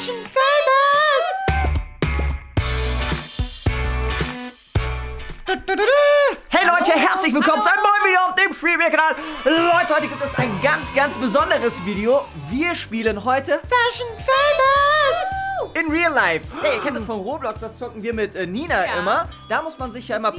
Fashion Famous! Hey Leute, herzlich willkommen zu einem neuen Video auf dem Spielmehrkanal. Leute, heute gibt es ein ganz, ganz besonderes Video. Wir spielen heute Fashion Famous! In real life. Hey, ihr kennt das von Roblox, das zocken wir mit äh, Nina Ja. immer. Da muss man sich ja immer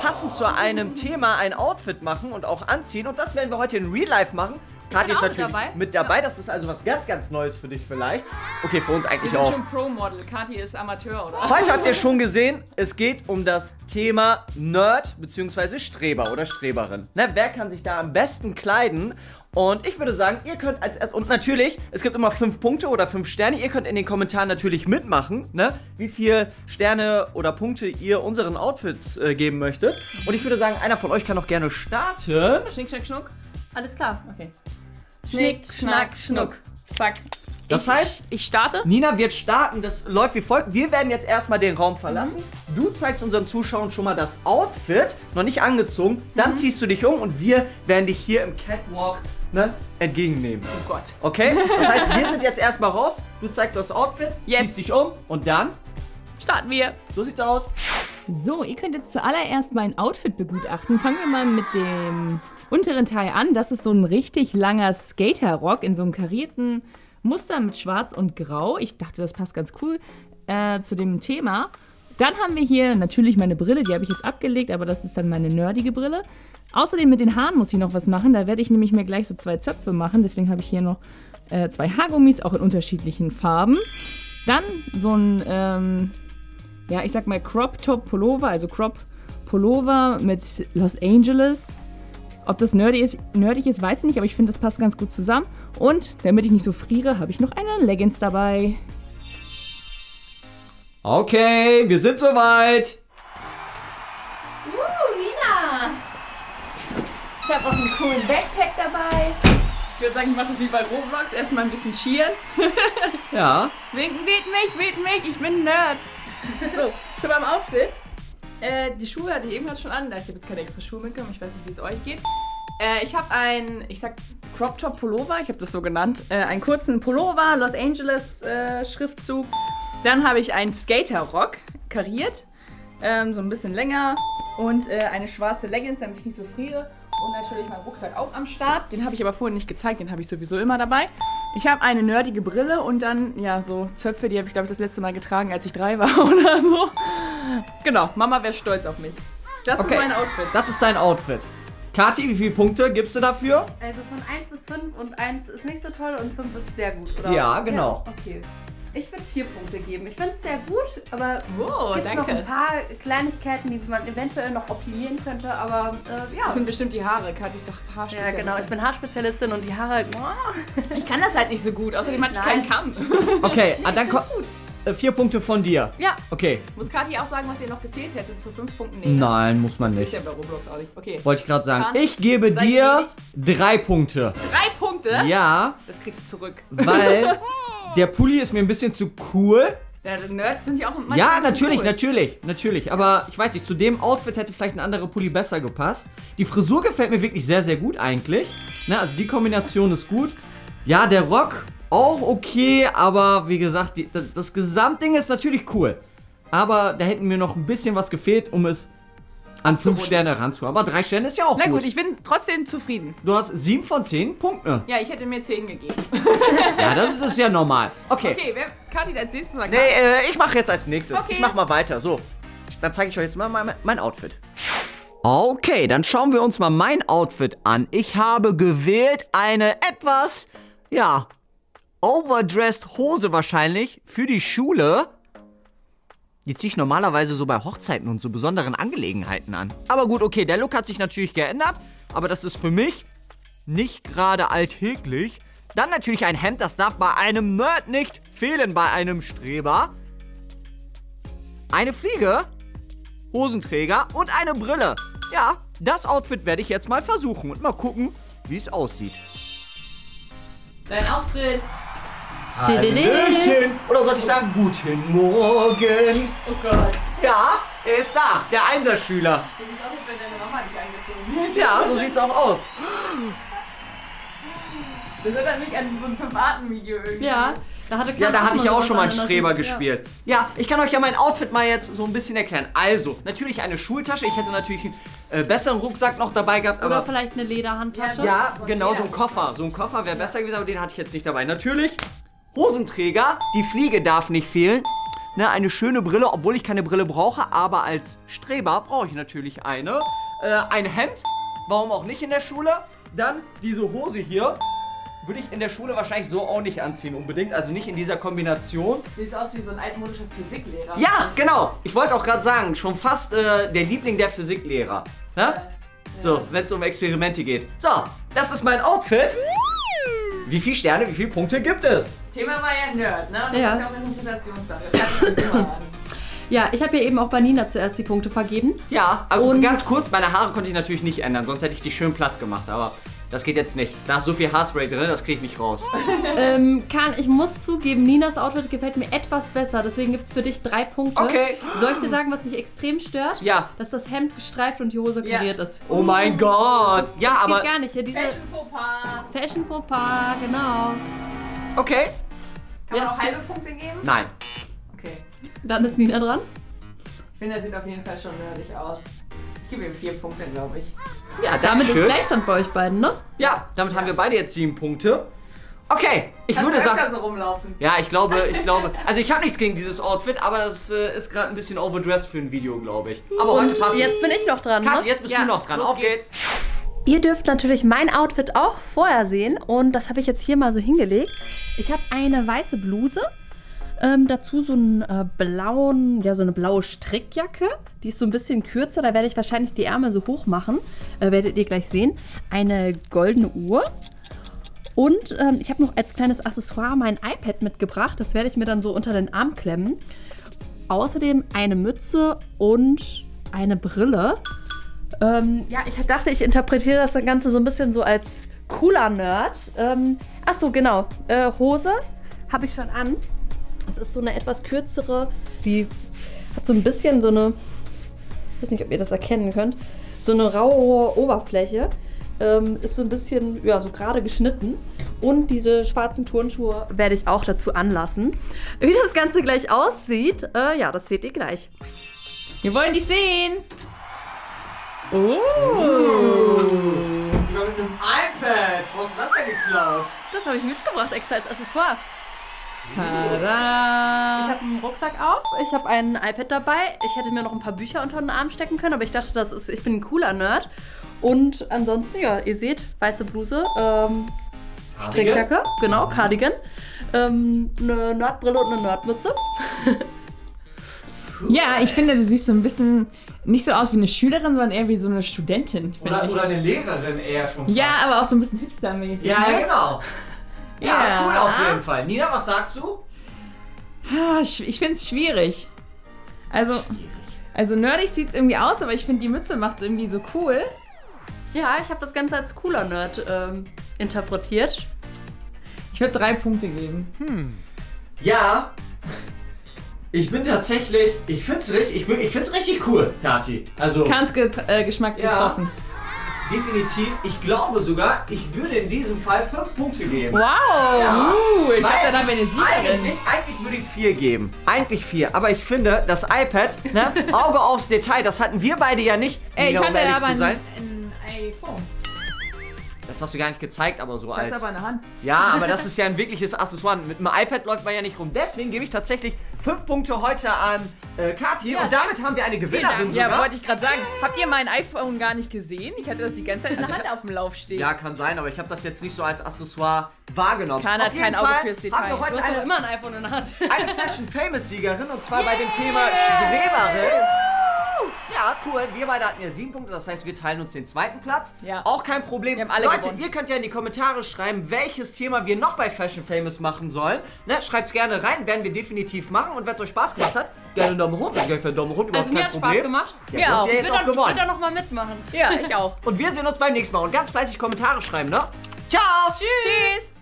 passend zu einem Thema ein Outfit machen und auch anziehen. Und das werden wir heute in real life machen. Kathi ist auch mit natürlich dabei. mit dabei. Das ist also was ganz, ganz Neues für dich vielleicht. Okay, für uns eigentlich Wir sind auch. schon Pro-Model. Kathi ist Amateur, oder? Heute habt ihr schon gesehen, es geht um das Thema Nerd bzw. Streber oder Streberin. Ne, wer kann sich da am besten kleiden? Und ich würde sagen, ihr könnt als erst- und natürlich, es gibt immer fünf Punkte oder fünf Sterne. Ihr könnt in den Kommentaren natürlich mitmachen, ne? Wie viel Sterne oder Punkte ihr unseren Outfits äh, geben möchtet. Und ich würde sagen, einer von euch kann auch gerne starten. Schnick, schnack, schnuck. Alles klar. Okay. Schnick, schnack, schnuck. Zack. Das ich, heißt- ich, starte. Nina wird starten, das läuft wie folgt. Wir werden jetzt erstmal den Raum verlassen. Du zeigst unseren Zuschauern schon mal das Outfit, noch nicht angezogen. Dann ziehst du dich um und wir werden dich hier im Catwalk ne, entgegennehmen. Oh Gott. Okay? Das heißt, wir sind jetzt erstmal raus. Du zeigst das Outfit, Yes. ziehst dich um und dann, Starten wir. so sieht's aus. So, ihr könnt jetzt zuallererst mein Outfit begutachten. Fangen wir mal mit dem unteren Teil an. Das ist so ein richtig langer Skaterrock in so einem karierten Muster mit Schwarz und Grau. Ich dachte, das passt ganz cool äh, zu dem Thema. Dann haben wir hier natürlich meine Brille, die habe ich jetzt abgelegt, aber das ist dann meine nerdige Brille. Außerdem mit den Haaren muss ich noch was machen. Da werde ich nämlich mir gleich so zwei Zöpfe machen. Deswegen habe ich hier noch äh, zwei Haargummis, auch in unterschiedlichen Farben. Dann so ein ähm, ja, ich sag mal Crop Top Pullover, also Crop Pullover mit Los Angeles. Ob das nerdy ist, nerdig ist, weiß ich nicht, aber ich finde, das passt ganz gut zusammen. Und damit ich nicht so friere, habe ich noch eine Leggings dabei. Okay, wir sind soweit. Uh, Nina! Ich habe auch einen coolen Backpack dabei. Ich würde sagen, ich mache das wie bei Roblox. Erstmal ein bisschen schieren. Ja. Winken, weht mich, weht mich. Ich bin ein Nerd. So, zu meinem Outfit. Äh, die Schuhe hatte ich eben gerade schon an. Ich habe jetzt keine extra Schuhe mitgenommen. Ich weiß nicht, wie es euch geht. Äh, ich habe ein, ich sag Crop Top Pullover, ich habe das so genannt. Äh, einen kurzen Pullover, Los Angeles äh, Schriftzug. Dann habe ich einen Skaterrock kariert, ähm, so ein bisschen länger. Und äh, eine schwarze Leggings, damit ich nicht so friere. Und natürlich mein Rucksack auch am Start. Den habe ich aber vorhin nicht gezeigt, den habe ich sowieso immer dabei. Ich habe eine nerdige Brille und dann, ja, so Zöpfe, die habe ich, glaube ich, das letzte Mal getragen, als ich drei war oder so. Genau, Mama wäre stolz auf mich. Das Okay. ist mein Outfit. Das ist dein Outfit. Kathi, wie viele Punkte gibst du dafür? Also von 1 bis 5 und 1 ist nicht so toll und 5 ist sehr gut, oder? Ja, genau. Ja, okay. Ich würde 4 Punkte geben. Ich finde es sehr gut, aber Oh, es gibt noch danke. ein paar Kleinigkeiten, die man eventuell noch optimieren könnte, aber äh, ja. Das sind bestimmt die Haare. Kathi ist doch Ja, Haarspezialistin. genau. Ich bin Haarspezialistin und die Haare halt. Ich kann das halt nicht so gut. Außerdem hatte ich keinen Kamm. Okay, ah, dann kommt vier Punkte von dir. Ja, Okay. Muss Kathi auch sagen, was ihr noch gefehlt hätte zu fünf Punkten? Nee, Nein, muss man Ist nicht. ja bei Roblox auch nicht. Okay. Wollte ich gerade sagen. Kann- Ich gebe dir ihr drei Punkte. Drei Punkte? Ja, Das kriegst du zurück. weil der Pulli ist mir ein bisschen zu cool. Ja, die Nerds sind ja auch manchmal Ja, natürlich, cool. natürlich, natürlich. Aber ich weiß nicht, zu dem Outfit hätte vielleicht ein anderer Pulli besser gepasst. Die Frisur gefällt mir wirklich sehr, sehr gut eigentlich. Ne, also die Kombination ist gut. Ja, der Rock auch okay, aber wie gesagt, die, das, das Gesamtding ist natürlich cool. Aber da hätten mir noch ein bisschen was gefehlt, um es an fünf Abzurunden. Sterne ranzuholen. Aber drei Sterne ist ja auch Na gut. gut, ich bin trotzdem zufrieden. Du hast sieben von zehn Punkte. Ja, ich hätte mir zehn gegeben. Ja, das ist, das ist ja normal. Okay. Okay, wer Kathi als nächstes oder Nee, äh, ich mache jetzt als nächstes. Okay. Ich mach mal weiter. So, dann zeige ich euch jetzt mal mein, mein Outfit. Okay, dann schauen wir uns mal mein Outfit an. Ich habe gewählt eine etwas, ja, overdressed Hose wahrscheinlich für die Schule. Die ziehe ich normalerweise so bei Hochzeiten und so besonderen Angelegenheiten an. Aber gut, okay, der Look hat sich natürlich geändert. Aber das ist für mich nicht gerade alltäglich. Dann natürlich ein Hemd, das darf bei einem Nerd nicht fehlen, bei einem Streber. Eine Fliege, Hosenträger und eine Brille. Ja, das Outfit werde ich jetzt mal versuchen und mal gucken, wie es aussieht. Dein Auftritt. Hallöchen. Oder sollte ich sagen, guten Morgen. Oh Gott. Ja, er ist da, der Einserschüler. Das ist auch jetzt, wenn deine Mama dich eingezogen hat. Ja, so sieht's auch aus. Das erinnert mich an so ein Fünf-Arten-Video irgendwie. Ja. Da hatte Ja, da hatte ich ja auch schon mal einen Streber gespielt. Ja. ich kann euch ja mein Outfit mal jetzt so ein bisschen erklären. Also, natürlich eine Schultasche. Ich hätte natürlich einen äh, besseren Rucksack noch dabei gehabt. Oder aber. vielleicht eine Lederhandtasche. Ja, genau, so ein. Koffer. So ein Koffer wäre besser gewesen, aber den hatte ich jetzt nicht dabei. Natürlich, Hosenträger. Die Fliege darf nicht fehlen. Ne, eine schöne Brille, obwohl ich keine Brille brauche, aber als Streber brauche ich natürlich eine. Äh, ein Hemd, warum auch nicht in der Schule. Dann diese Hose hier. Würde ich in der Schule wahrscheinlich so auch nicht anziehen unbedingt. Also nicht in dieser Kombination. Siehst aus wie so ein altmodischer Physiklehrer. Ja, genau. Ich wollte auch gerade sagen, schon fast äh, der Liebling der Physiklehrer. Ne? So, wenn es um Experimente geht. So, das ist mein Outfit. Wie viele Sterne, wie viele Punkte gibt es? Thema war ja Nerd, ne? Das Ja. ist ja auch eine an. Ja, ich habe ja eben auch bei Nina zuerst die Punkte vergeben. Ja, aber Und- ganz kurz, meine Haare konnte ich natürlich nicht ändern, sonst hätte ich die schön platt gemacht, aber das geht jetzt nicht. Da ist so viel Haarspray drin, das kriege ich nicht raus. ähm, kann, ich muss zugeben, Ninas Outfit gefällt mir etwas besser. Deswegen gibt es für dich drei Punkte. Okay. Soll ich dir sagen, was mich extrem stört? Ja. Dass das Hemd gestreift und die Hose Ja. kariert ist. Oh mein Gott. Ja, Geht aber... gar nicht. Hier diese Fashion Fauxpas. Fashion Fauxpas, genau. Okay. Kann man Yes. auch halbe Punkte geben? Nein. Okay. Dann ist Nina dran. Ich finde, er sieht auf jeden Fall schon nerdig aus. Ich gebe ihm vier Punkte, glaube ich. Ja, Damit ist schön. Gleichstand bei euch beiden, ne? Ja, damit haben wir beide jetzt sieben Punkte. Okay, ich Kannst würde sagen... so rumlaufen. Ja, ich glaube, ich glaube. Also ich habe nichts gegen dieses Outfit, aber das äh, ist gerade ein bisschen overdressed für ein Video, glaube ich. Aber heute Und passt jetzt es. bin ich noch dran, Kathi, ne? jetzt bist Ja, du noch dran. los Auf geht's. Ihr dürft natürlich mein Outfit auch vorher sehen und das habe ich jetzt hier mal so hingelegt. Ich habe eine weiße Bluse, ähm, dazu so einen äh, blauen, ja so eine blaue Strickjacke. Die ist so ein bisschen kürzer, da werde ich wahrscheinlich die Ärmel so hoch machen, äh, werdet ihr gleich sehen. Eine goldene Uhr. Und ähm, ich habe noch als kleines Accessoire mein iPad mitgebracht. Das werde ich mir dann so unter den Arm klemmen. Außerdem eine Mütze und eine Brille. Ähm, ja, ich dachte, ich interpretiere das Ganze so ein bisschen so als cooler Nerd. Ähm, ach so, genau. Äh, Hose habe ich schon an. Es ist so eine etwas kürzere, die hat so ein bisschen so eine, ich weiß nicht, ob ihr das erkennen könnt, so eine raue Oberfläche. Ähm, ist so ein bisschen, ja, so gerade geschnitten. Und diese schwarzen Turnschuhe werde ich auch dazu anlassen. Wie das Ganze gleich aussieht, äh, ja, das seht ihr gleich. Wir wollen dich sehen. Sogar mit einem iPad. Wo hast du das denn geklaut? Das habe ich mitgebracht, extra als Accessoire. Ich Tada! habe einen Rucksack auf, ich habe ein iPad dabei. Ich hätte mir noch ein paar Bücher unter den Arm stecken können, aber ich dachte, das ist, ich bin ein cooler Nerd. Und ansonsten, ja, ihr seht, weiße Bluse, ähm, Strickjacke, genau, Cardigan, ähm, eine Nerdbrille und eine Nerdmütze. Ja, ich finde, du siehst so ein bisschen nicht so aus wie eine Schülerin, sondern eher wie so eine Studentin. Oder, ich. oder eine Lehrerin eher schon. ja, fast. aber auch so ein bisschen hipstermäßig. Ja, ne? genau. Ja, Ja. cool auf jeden Fall. Nina, was sagst du? Ich finde es schwierig. Also, also nerdig sieht es irgendwie aus, aber ich finde die Mütze macht es irgendwie so cool. Ja, ich habe das Ganze als cooler Nerd ähm, interpretiert. Ich würde drei Punkte geben. Ja. Ich bin tatsächlich, ich find's richtig, ich, bin, ich find's richtig cool, Kati. Also Ganz ge äh, Geschmack Ja. getroffen. Definitiv. Ich glaube sogar, ich würde in diesem Fall fünf Punkte geben. Wow! Ja. Uh, ich glaube, dann haben wir eine Siegerin. Eigentlich, eigentlich würde ich vier geben. Eigentlich vier. Aber ich finde, das iPad, ne, Auge aufs Detail, das hatten wir beide ja nicht. Ey, ich hatte aber sein. ein. Das hast du gar nicht gezeigt, aber so Ich als. aber in der Hand. Ja, aber das ist ja ein wirkliches Accessoire. Mit einem iPad läuft man ja nicht rum. Deswegen gebe ich tatsächlich fünf Punkte heute an äh, Kathi. und damit haben wir eine Gewinnerin Ja, wollte ich gerade sagen. Habt ihr mein iPhone gar nicht gesehen? Ich hatte das die ganze Zeit in der Hand auf dem Lauf stehen. Ja, kann sein, aber ich habe das jetzt nicht so als Accessoire wahrgenommen. Auf hat kein Auge Fall fürs Haben Detail. wir Du heute hast doch eine, immer ein iPhone in der Hand. eine Fashion Famous Siegerin und zwar bei dem Thema Streberin. Ja, cool. Wir beide hatten ja sieben Punkte, das heißt, wir teilen uns den zweiten Platz. Ja. Auch kein Problem. Wir haben alle Leute, gewonnen. ihr könnt ja in die Kommentare schreiben, welches Thema wir noch bei Fashion Famous machen sollen. Ne? Schreibt's gerne rein, werden wir definitiv machen. Und wenn es euch Spaß gemacht hat, gerne einen Daumen hoch. Ich gebe einen Daumen hoch, überhaupt Also mir kein hat Problem. Spaß gemacht. Ja, Mir du hast auch. ja Ich will auch doch, ich will gewonnen. doch noch mal mitmachen. Ja, ich auch. Und wir sehen uns beim nächsten Mal. Und ganz fleißig Kommentare schreiben, ne? Ciao! Tschüss.